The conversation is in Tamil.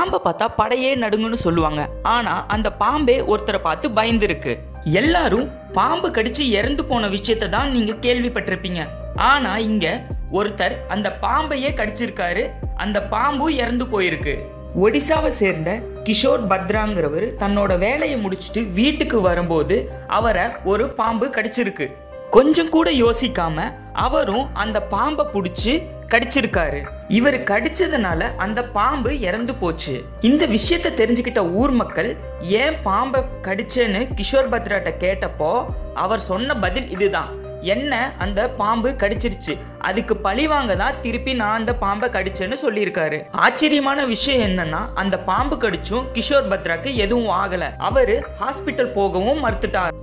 பாம்பை பார்த்தா படையே நடுங்குன்னு சொல்லுவாங்க. ஆனா அந்த பாம்பே ஒருத்தரை பார்த்து பயந்துருக்கு. எல்லாரும் பாம்பு கடிச்சு இறந்து போன விஷயத்தை தான் நீங்க கேள்விப்பட்டிருப்பீங்க. ஆனா இங்க ஒருத்தர் அந்த பாம்பையே கடிச்சிருக்காரு. அந்த பாம்பும் இறந்து போயிருக்கு. ஒடிசாவை சேர்ந்த கிஷோர் பத்ராங்கிறவர் தன்னோட வேலையை முடிச்சுட்டு வீட்டுக்கு வரும்போது அவரை ஒரு பாம்பு கடிச்சிருக்கு. கொஞ்சம் கூட யோசிக்காம அவரும் அந்த பாம்பை பிடிச்சி கடிச்சிருக்காரு. இவர் கடிச்சதுனால அந்த பாம்பு இறந்து போச்சு. இந்த விஷயத்தை தெரிஞ்சுக்கிட்ட ஊர் மக்கள் ஏன் பாம்பை கடிச்சேன்னு கிஷோர் பத்ராட்ட கேட்டப்போ அவர் சொன்ன பதில் இதுதான். என்ன அந்த பாம்பு கடிச்சிருச்சு? அதுக்கு பழி வாங்க தான் திருப்பி நான் அந்த பாம்பை கடிச்சேன்னு சொல்லியிருக்காரு. ஆச்சரியமான விஷயம் என்னன்னா அந்த பாம்பு கடிச்சும் கிஷோர் பத்ராக்கு எதுவும் ஆகல. அவரு ஹாஸ்பிட்டல் போகவும் மறுத்துட்டார்.